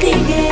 thinking